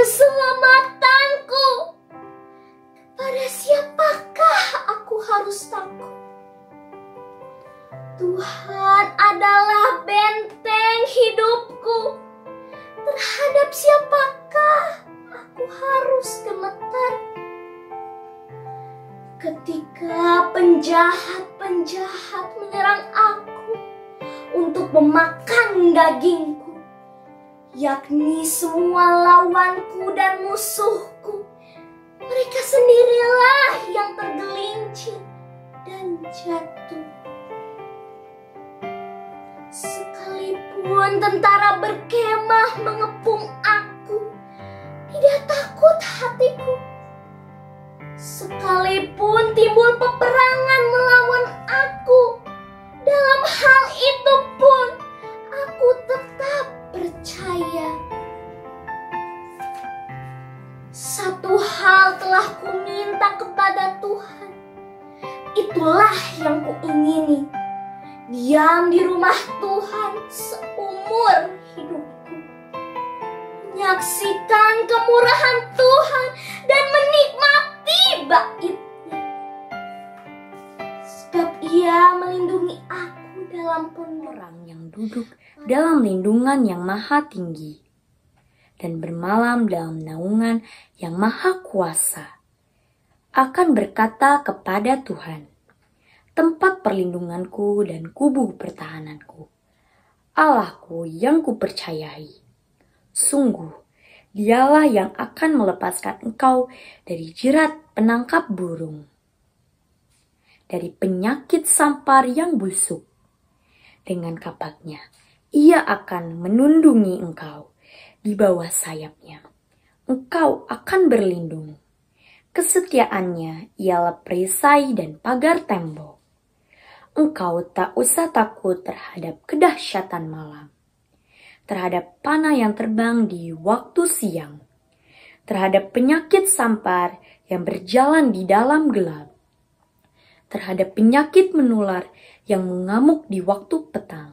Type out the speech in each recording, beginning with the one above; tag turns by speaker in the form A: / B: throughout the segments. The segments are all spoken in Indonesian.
A: keselamatanku. Pada siapakah aku harus takut? Tuhan adalah benteng hidupku. Terhadap siapakah aku harus gemetar? Ketika penjahat-penjahat menyerang aku untuk memakan dagingku, yakni semua lawanku dan musuhku, mereka sendirilah yang tergelincir dan jatuh. Sekalipun tentara berkemah mengepung aku, tidak takut hatiku. Sekalipun timbul peperangan melawan aku, dalam hal itu pun aku tetap percaya. Satu hal telah ku minta kepada Tuhan, itulah yang kuingini. Diam di rumah Tuhan seumur hidupku. Menyaksikan kemurahan Tuhan dan menikmati baitnya. Sebab ia melindungi aku dalam penuh
B: orang yang duduk dalam lindungan yang maha tinggi dan bermalam dalam naungan yang maha kuasa akan berkata kepada Tuhan, tempat perlindunganku dan kubu pertahananku, Allahku yang kupercayai. Sungguh, dialah yang akan melepaskan engkau dari jerat penangkap burung, dari penyakit sampar yang busuk. Dengan kapaknya, ia akan menundungi engkau di bawah sayapnya. Engkau akan berlindung. Kesetiaannya ialah perisai dan pagar tembok engkau tak usah takut terhadap kedahsyatan malam, terhadap panah yang terbang di waktu siang, terhadap penyakit sampar yang berjalan di dalam gelap, terhadap penyakit menular yang mengamuk di waktu petang,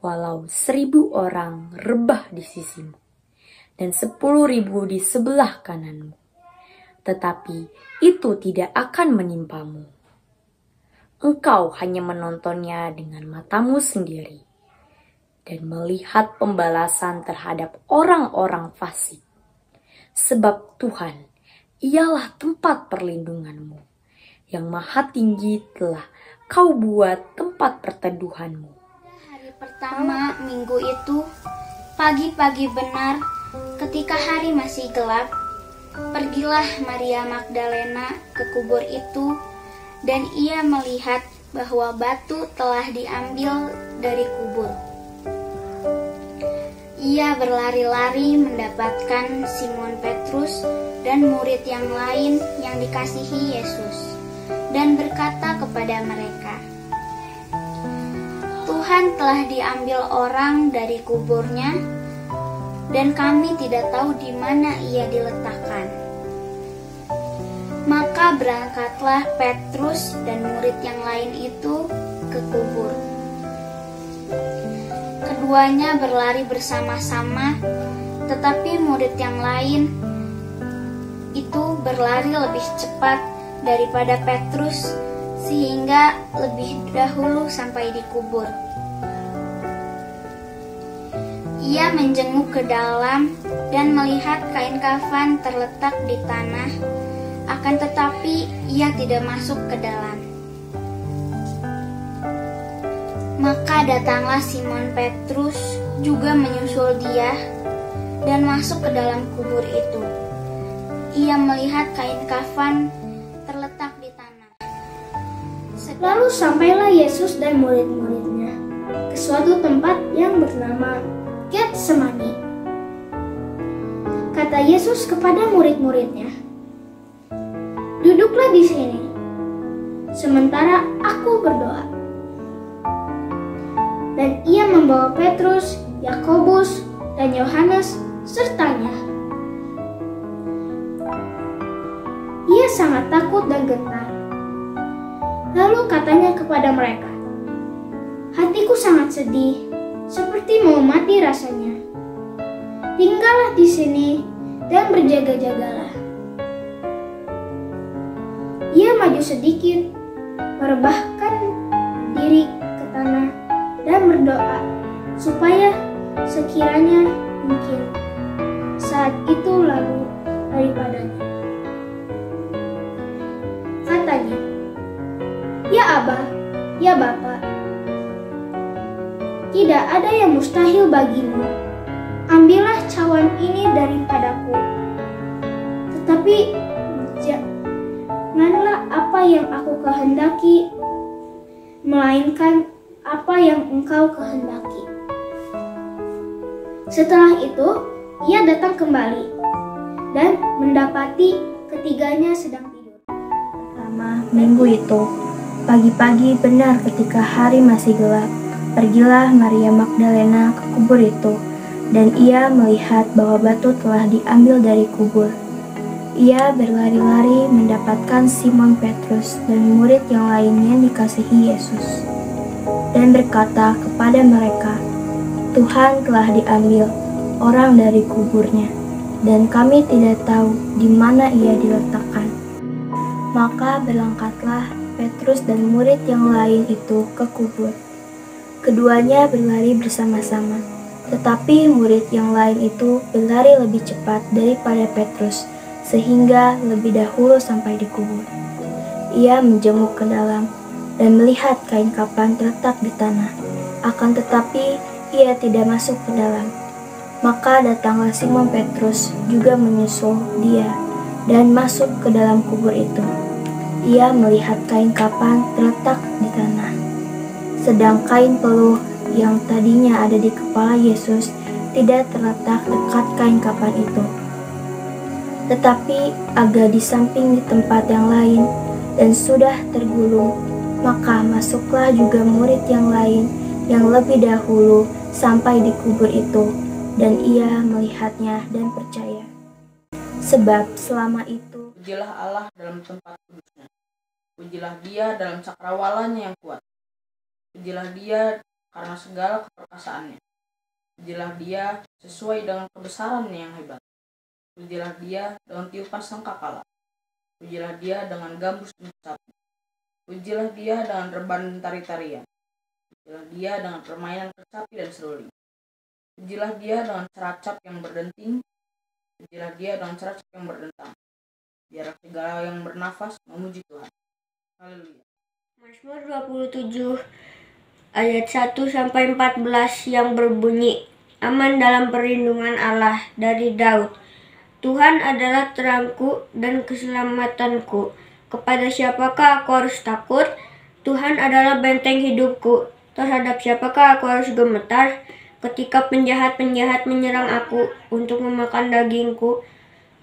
B: walau seribu orang rebah di sisimu, dan sepuluh ribu di sebelah kananmu. Tetapi itu tidak akan menimpamu engkau hanya menontonnya dengan matamu sendiri dan melihat pembalasan terhadap orang-orang fasik. Sebab Tuhan ialah tempat perlindunganmu, yang maha tinggi telah kau buat tempat perteduhanmu.
C: Pertama minggu itu, pagi-pagi benar, ketika hari masih gelap, pergilah Maria Magdalena ke kubur itu dan ia melihat bahwa batu telah diambil dari kubur. Ia berlari-lari mendapatkan Simon Petrus dan murid yang lain yang dikasihi Yesus, dan berkata kepada mereka, "Tuhan telah diambil orang dari kuburnya, dan kami tidak tahu di mana ia diletakkan." Maka berangkatlah Petrus dan murid yang lain itu ke kubur. Keduanya berlari bersama-sama, tetapi murid yang lain itu berlari lebih cepat daripada Petrus, sehingga lebih dahulu sampai di kubur. Ia menjenguk ke dalam dan melihat kain kafan terletak di tanah akan tetapi ia tidak masuk ke dalam. Maka datanglah Simon Petrus juga menyusul dia dan masuk ke dalam kubur itu. Ia melihat kain kafan
A: Lalu sampailah Yesus dan murid-muridnya ke suatu tempat yang bernama Getsemani. Kata Yesus kepada murid-muridnya, Duduklah di sini, sementara aku berdoa. Dan ia membawa Petrus, Yakobus, dan Yohanes sertanya. Ia sangat takut dan getar. Lalu katanya kepada mereka, Hatiku sangat sedih, seperti mau mati rasanya. Tinggallah di sini
D: dan berjaga-jagalah. Ia maju sedikit, merebahkan diri ke tanah dan berdoa supaya sekiranya mungkin saat itu lalu daripadanya. Ya Bapak, tidak ada yang mustahil bagimu. Ambillah cawan ini daripadaku. Tetapi janganlah apa yang aku kehendaki, melainkan apa yang engkau kehendaki. Setelah itu, ia datang kembali dan mendapati ketiganya sedang tidur.
E: Pertama, minggu itu, pagi-pagi benar ketika hari masih gelap, pergilah Maria Magdalena ke kubur itu, dan ia melihat bahwa batu telah diambil dari kubur. Ia berlari-lari mendapatkan Simon Petrus dan murid yang lainnya dikasihi Yesus, dan berkata kepada mereka, Tuhan telah diambil orang dari kuburnya, dan kami tidak tahu di mana ia diletakkan. Maka berangkatlah Petrus dan murid yang lain itu ke kubur. Keduanya berlari bersama-sama, tetapi murid yang lain itu berlari lebih cepat daripada Petrus, sehingga lebih dahulu sampai di kubur. Ia menjenguk ke dalam dan melihat kain kapan terletak di tanah. Akan tetapi ia tidak masuk ke dalam. Maka datanglah Simon Petrus juga menyusul dia dan masuk ke dalam kubur itu. Ia melihat kain kapan terletak di tanah. Sedang kain peluh yang tadinya ada di kepala Yesus tidak terletak dekat kain kapan itu. Tetapi agak di samping di tempat yang lain dan sudah tergulung, maka masuklah juga murid yang lain yang lebih dahulu sampai di kubur itu, dan ia melihatnya dan percaya. Sebab selama itu,
F: Pujilah Allah dalam tempat kudusnya. Pujilah dia dalam cakrawalanya yang kuat. Pujilah dia karena segala keperkasaannya. Pujilah dia sesuai dengan kebesarannya yang hebat. Pujilah dia dengan tiupan sangkakala. Pujilah dia dengan gambus mencapai. Pujilah dia dengan reban tari-tarian. Pujilah dia dengan permainan kecapi dan seruling. Pujilah dia dengan ceracap yang berdenting. Pujilah dia dengan ceracap yang berdentang. Biar segala yang bernafas memuji Tuhan. Haleluya.
G: Mazmur 27 ayat 1 sampai 14 yang berbunyi Aman dalam perlindungan Allah dari Daud. Tuhan adalah terangku dan keselamatanku. Kepada siapakah aku harus takut? Tuhan adalah benteng hidupku. Terhadap siapakah aku harus gemetar? Ketika penjahat-penjahat menyerang aku untuk memakan dagingku,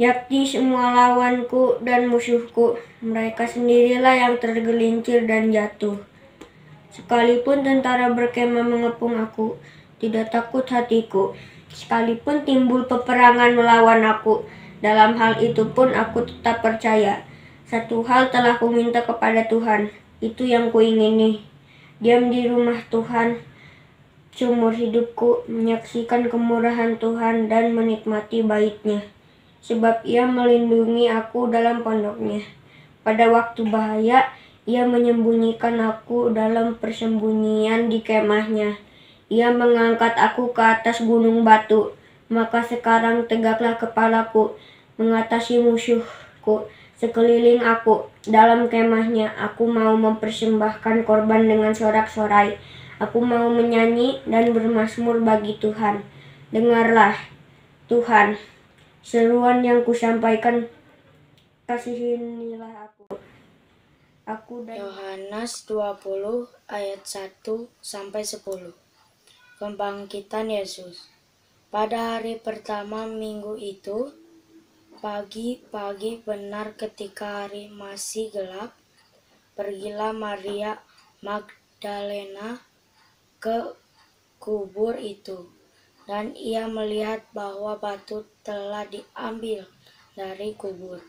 G: yakni semua lawanku dan musuhku, mereka sendirilah yang tergelincir dan jatuh. Sekalipun tentara berkemah mengepung aku, tidak takut hatiku. Sekalipun timbul peperangan melawan aku, dalam hal itu pun aku tetap percaya. Satu hal telah kuminta kepada Tuhan, itu yang kuingini. Diam di rumah Tuhan, seumur hidupku menyaksikan kemurahan Tuhan dan menikmati baitnya. Sebab ia melindungi aku dalam pondoknya. Pada waktu bahaya, ia menyembunyikan aku dalam persembunyian di kemahnya. Ia mengangkat aku ke atas gunung batu. Maka sekarang tegaklah kepalaku mengatasi musuhku sekeliling aku. Dalam kemahnya aku mau mempersembahkan korban dengan sorak-sorai. Aku mau menyanyi dan bermasmur bagi Tuhan. Dengarlah, Tuhan, seruan yang kusampaikan kasihinilah aku. Aku dan
H: Yohanes 20 ayat 1 sampai 10. Kebangkitan Yesus. Pada hari pertama minggu itu, pagi-pagi benar ketika hari masih gelap, pergilah Maria Magdalena ke kubur itu, dan ia melihat bahwa batu telah diambil dari kubur.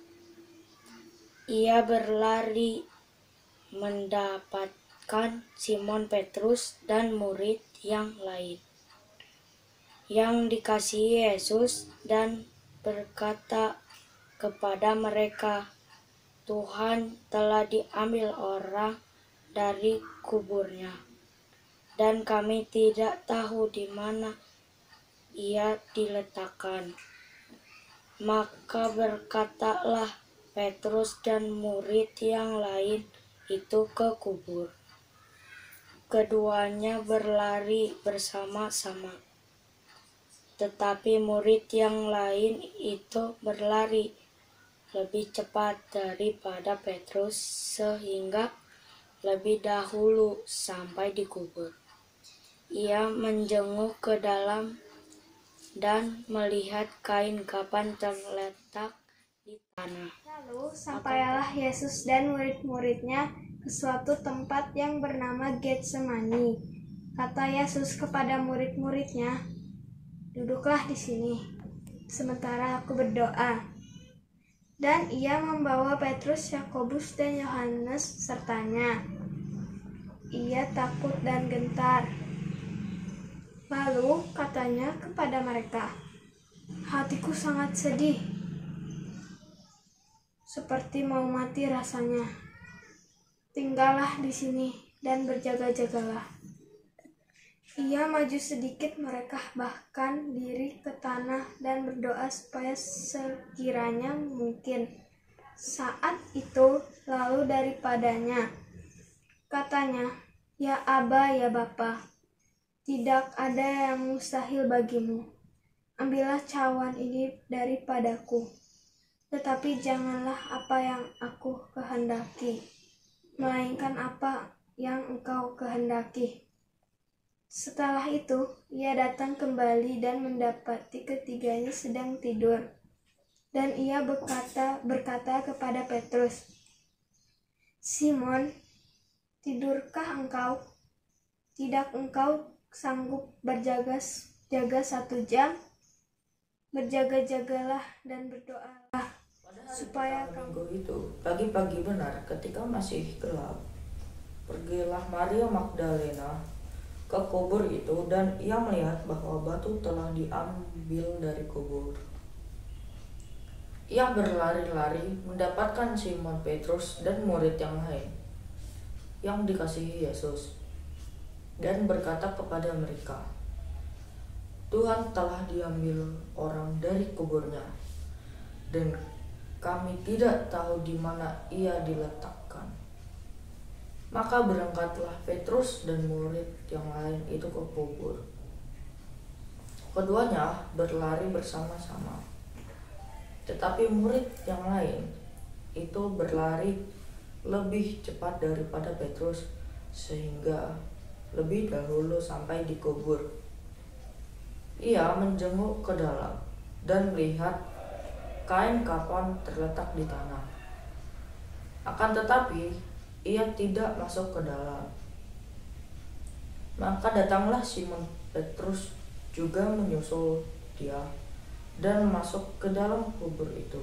H: Ia berlari mendapatkan Simon Petrus dan murid yang lain yang dikasihi Yesus dan berkata kepada mereka, Tuhan telah diambil orang dari kuburnya, dan kami tidak tahu di mana ia diletakkan. Maka berkatalah Petrus dan murid yang lain itu ke kubur. Keduanya berlari bersama-sama. Tetapi murid yang lain itu berlari lebih cepat daripada Petrus sehingga lebih dahulu sampai di kubur. Ia menjenguk ke dalam dan melihat kain kapan terletak di tanah.
I: Lalu sampailah Yesus dan murid-muridnya ke suatu tempat yang bernama Getsemani. Kata Yesus kepada murid-muridnya, "Duduklah di sini, sementara aku berdoa." Dan ia membawa Petrus, Yakobus, dan Yohanes sertanya. Ia takut dan gentar. Lalu katanya kepada mereka, "Hatiku sangat sedih, seperti mau mati rasanya. Tinggallah di sini dan berjaga-jagalah." Ia maju sedikit mereka bahkan diri ke tanah dan berdoa supaya sekiranya mungkin. Saat itu lalu daripadanya katanya, "Ya Aba, ya Bapa, tidak ada yang mustahil bagimu. Ambillah cawan ini daripadaku. Tetapi janganlah apa yang aku kehendaki, melainkan apa yang engkau kehendaki." Setelah itu, ia datang kembali dan mendapati ketiganya sedang tidur. Dan ia berkata, berkata kepada Petrus, Simon, tidurkah engkau? Tidak engkau sanggup berjaga jaga satu jam? Berjaga-jagalah dan berdoalah supaya
J: Minggu itu, pagi-pagi benar ketika masih gelap, pergilah Maria Magdalena ke kubur itu dan ia melihat bahwa batu telah diambil dari kubur. Ia berlari-lari mendapatkan Simon Petrus dan murid yang lain yang dikasihi Yesus dan berkata kepada mereka, Tuhan telah diambil orang dari kuburnya dan kami tidak tahu di mana ia diletakkan. Maka berangkatlah Petrus dan murid yang lain itu ke kubur. Keduanya berlari bersama-sama. Tetapi murid yang lain itu berlari lebih cepat daripada Petrus sehingga lebih dahulu sampai di kubur. Ia menjenguk ke dalam dan melihat kain kapan terletak di tanah. Akan tetapi ia tidak masuk ke dalam. Maka datanglah Simon Petrus juga menyusul dia dan masuk ke dalam kubur itu.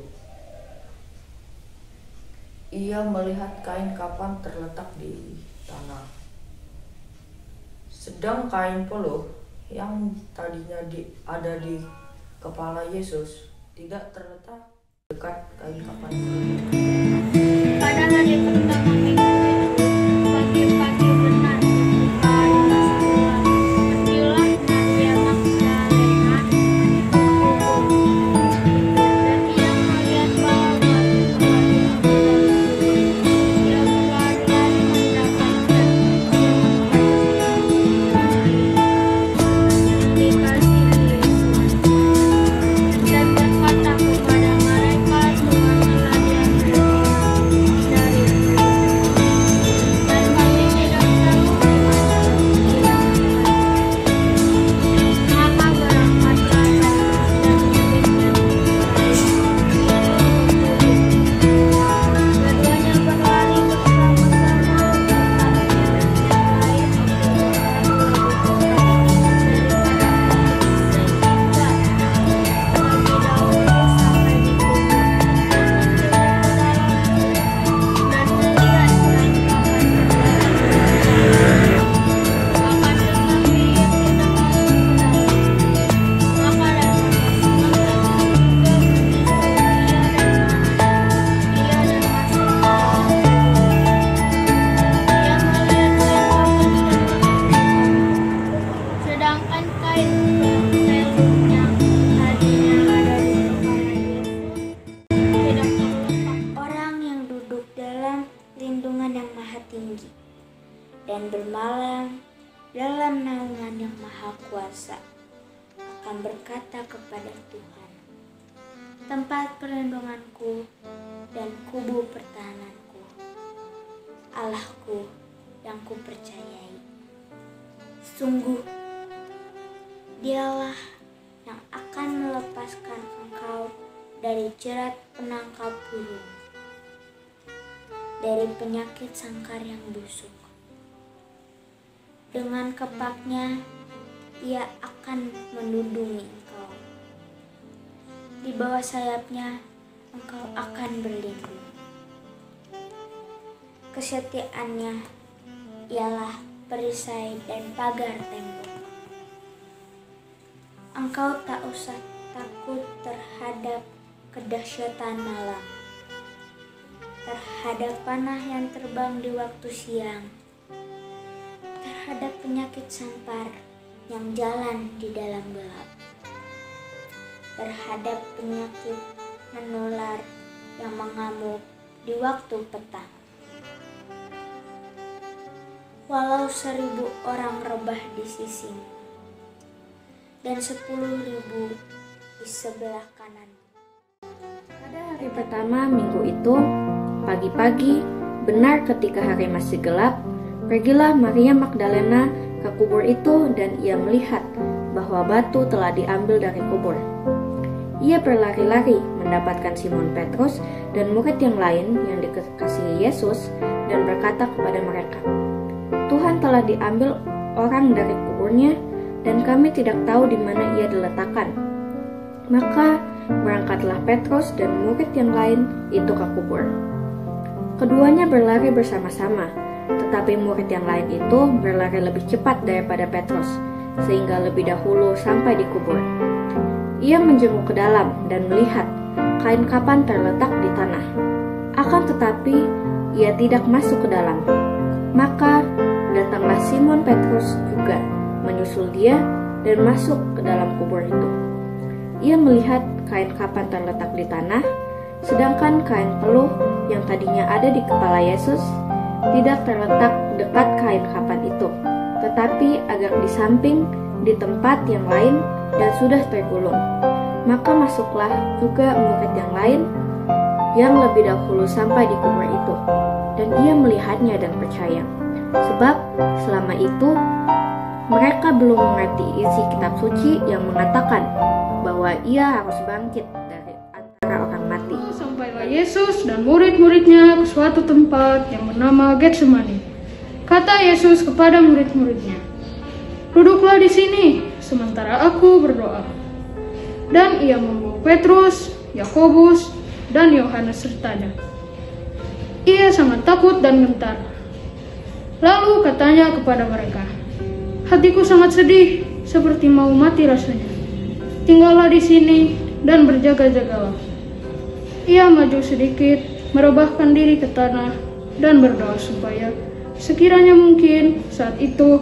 J: Ia melihat kain kapan terletak di tanah. Sedang kain peluh yang tadinya di, ada di kepala Yesus tidak terletak dekat kain kapan.
K: Pada hari pertama
L: dialah yang akan melepaskan engkau dari jerat penangkap burung, dari penyakit sangkar yang busuk. Dengan kepaknya, ia akan melindungi engkau. Di bawah sayapnya, engkau akan berlindung. Kesetiaannya ialah perisai dan pagar tembok. Engkau tak usah takut terhadap kedahsyatan malam, terhadap panah yang terbang di waktu siang, terhadap penyakit sampar yang jalan di dalam gelap, terhadap penyakit menular yang mengamuk di waktu petang. Walau seribu orang rebah di sisimu, dan sepuluh ribu di sebelah kanan.
M: Pada hari pertama minggu itu, pagi-pagi, benar ketika hari masih gelap, pergilah Maria Magdalena ke kubur itu dan ia melihat bahwa batu telah diambil dari kubur. Ia berlari-lari mendapatkan Simon Petrus dan murid yang lain yang dikasihi Yesus dan berkata kepada mereka, Tuhan telah diambil orang dari kuburnya dan kami tidak tahu di mana ia diletakkan. Maka berangkatlah Petrus dan murid yang lain itu ke kubur. Keduanya berlari bersama-sama, tetapi murid yang lain itu berlari lebih cepat daripada Petrus, sehingga lebih dahulu sampai di kubur. Ia menjenguk ke dalam dan melihat kain kapan terletak di tanah. Akan tetapi, ia tidak masuk ke dalam. Maka datanglah Simon Petrus juga menyusul dia dan masuk ke dalam kubur itu. Ia melihat kain kapan terletak di tanah, sedangkan kain peluh yang tadinya ada di kepala Yesus tidak terletak dekat kain kapan itu, tetapi agak di samping di tempat yang lain dan sudah tergulung. Maka masuklah juga murid yang lain yang lebih dahulu sampai di kubur itu, dan ia melihatnya dan percaya. Sebab selama itu mereka belum mengerti isi kitab suci yang mengatakan bahwa ia harus bangkit dari antara orang mati.
N: Sampailah Yesus dan murid-muridnya ke suatu tempat yang bernama Getsemani. Kata Yesus kepada murid-muridnya, Duduklah di sini, sementara aku berdoa. Dan ia membawa Petrus, Yakobus, dan Yohanes sertanya. Ia sangat takut dan gentar. Lalu katanya kepada mereka, Hatiku sangat sedih, seperti mau mati rasanya. Tinggallah di sini dan berjaga-jagalah. Ia maju sedikit, merebahkan diri ke tanah, dan berdoa supaya sekiranya mungkin saat itu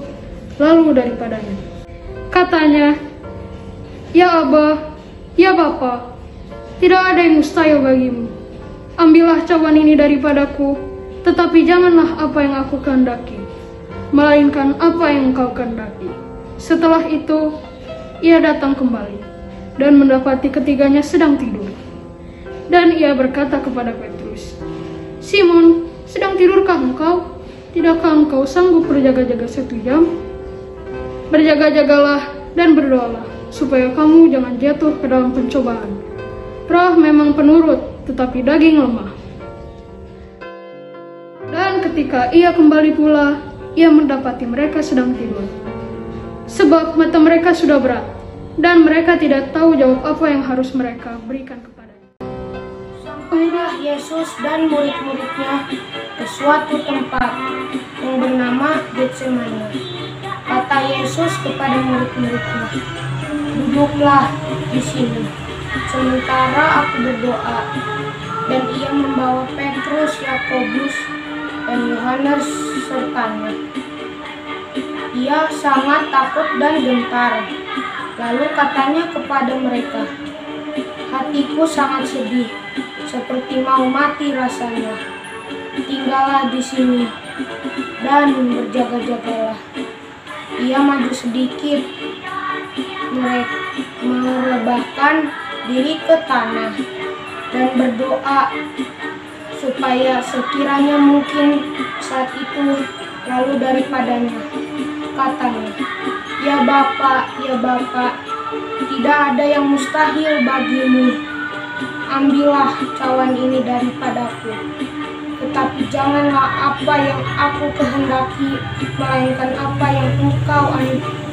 N: lalu daripadanya. Katanya, Ya Abah, ya Bapa, tidak ada yang mustahil bagimu. Ambillah cawan ini daripadaku, tetapi janganlah apa yang aku kehendaki, melainkan apa yang engkau kehendaki. Setelah itu, ia datang kembali dan mendapati ketiganya sedang tidur. Dan ia berkata kepada Petrus, Simon, sedang tidurkah engkau? Tidakkah engkau sanggup berjaga-jaga satu jam? Berjaga-jagalah dan berdoalah, supaya kamu jangan jatuh ke dalam pencobaan. Roh memang penurut, tetapi daging lemah. Dan ketika ia kembali pula, ia mendapati mereka sedang tidur. Sebab mata mereka sudah berat, dan mereka tidak tahu jawab apa yang harus mereka berikan kepadanya.
O: Sampailah Yesus dan murid-muridnya ke suatu tempat yang bernama Getsemani. Kata Yesus kepada murid-muridnya, Duduklah di sini, sementara aku berdoa. Dan ia membawa Petrus, Yakobus, dan Yohanes sertanya. Ia sangat takut dan gentar. Lalu katanya kepada mereka, Hatiku sangat sedih, seperti mau mati rasanya. Tinggallah di sini dan berjaga-jagalah. Ia maju sedikit, merebahkan diri ke tanah dan berdoa supaya sekiranya mungkin saat itu lalu daripadanya. Katanya, Ya Bapak, ya Bapak, tidak ada yang mustahil bagimu. Ambillah cawan ini daripadaku. Tetapi janganlah apa yang aku kehendaki, melainkan apa yang engkau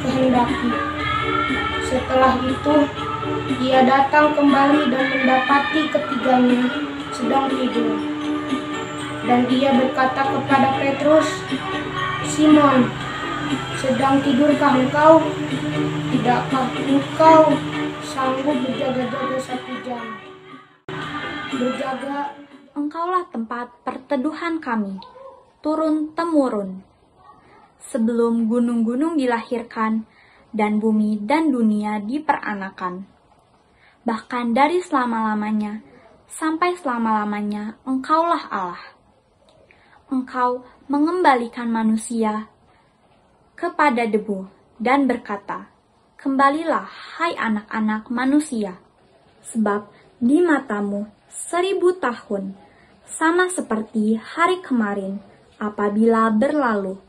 O: kehendaki. Setelah itu, ia datang kembali dan mendapati ketiganya sedang tidur. Dan ia berkata kepada Petrus, Simon, sedang tidurkah engkau? Tidakkah engkau sanggup berjaga-jaga satu jam? Berjaga,
P: Engkaulah tempat perteduhan kami, turun-temurun. Sebelum gunung-gunung dilahirkan, dan bumi dan dunia diperanakan. Bahkan dari selama-lamanya, sampai selama-lamanya, engkaulah Allah. Engkau mengembalikan manusia kepada debu dan berkata, Kembalilah, hai anak-anak manusia, sebab di matamu seribu tahun, sama seperti hari kemarin apabila berlalu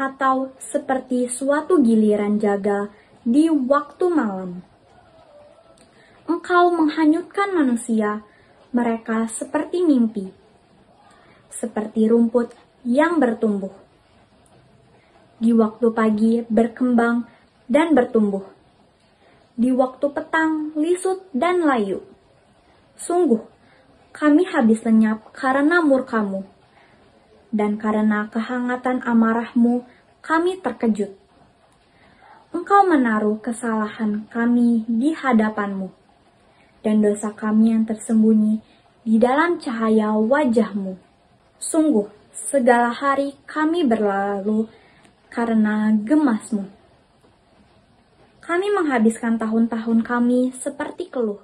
P: atau seperti suatu giliran jaga di waktu malam. Engkau menghanyutkan manusia, mereka seperti mimpi, seperti rumput yang bertumbuh. Di waktu pagi berkembang dan bertumbuh, di waktu petang lisut dan layu. Sungguh, kami habis lenyap karena murkamu dan karena kehangatan amarahmu kami terkejut. Engkau menaruh kesalahan kami di hadapanmu, dan dosa kami yang tersembunyi di dalam cahaya wajahmu. Sungguh, segala hari kami berlalu karena gemasmu. Kami menghabiskan tahun-tahun kami seperti keluh